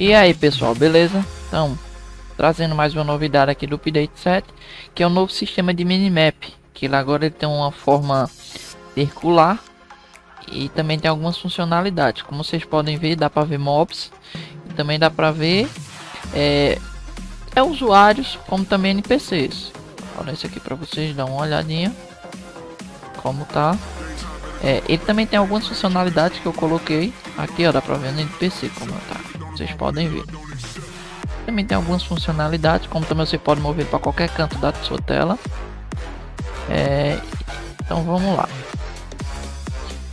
E aí pessoal, beleza? Então, trazendo mais uma novidade aqui do Update 7, que é o novo sistema de minimap, que agora ele tem uma forma circular e também tem algumas funcionalidades. Como vocês podem ver, dá para ver mobs e também dá para ver é, é, usuários, como também NPCs. Olha isso aqui para vocês dar uma olhadinha como tá. É, ele também tem algumas funcionalidades que eu coloquei aqui, ó, dá para ver no NPC como tá vocês podem ver. Também tem algumas funcionalidades, como também você pode mover para qualquer canto da sua tela. É, então vamos lá.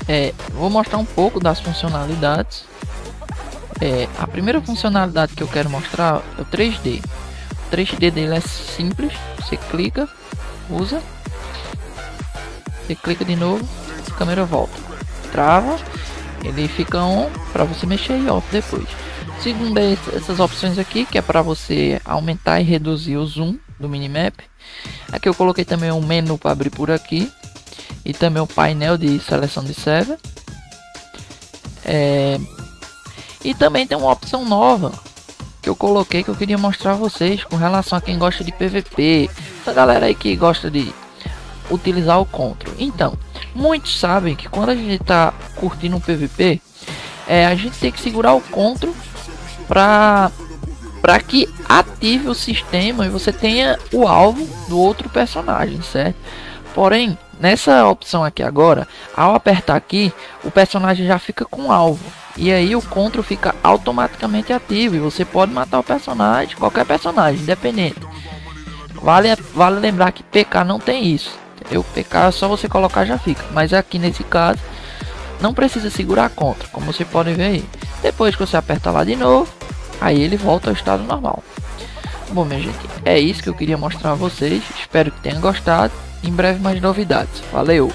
É, vou mostrar um pouco das funcionalidades. É, a primeira funcionalidade que eu quero mostrar é o 3D. O 3D dele é simples, você clica, usa, você clica de novo, a câmera volta, trava, ele fica on para você mexer e off depois. Segundo essas opções aqui, que é para você aumentar e reduzir o zoom do minimap. Aqui eu coloquei também um menu para abrir por aqui. E também o painel de seleção de server. É... E também tem uma opção nova que eu coloquei que eu queria mostrar a vocês com relação a quem gosta de PVP. Essa galera aí que gosta de utilizar o control. Então, muitos sabem que quando a gente está curtindo um PVP, é, a gente tem que segurar o control para para que ative o sistema e você tenha o alvo do outro personagem, certo? Porém, nessa opção aqui agora, ao apertar aqui, o personagem já fica com alvo. E aí o control fica automaticamente ativo e você pode matar o personagem, qualquer personagem, independente. Vale, vale lembrar que PK não tem isso. PK é só você colocar já fica. Mas aqui nesse caso, não precisa segurar contra, como você pode ver aí. Depois que você aperta lá de novo, aí ele volta ao estado normal. Bom, minha gente, é isso que eu queria mostrar a vocês. Espero que tenham gostado. Em breve mais novidades. Valeu!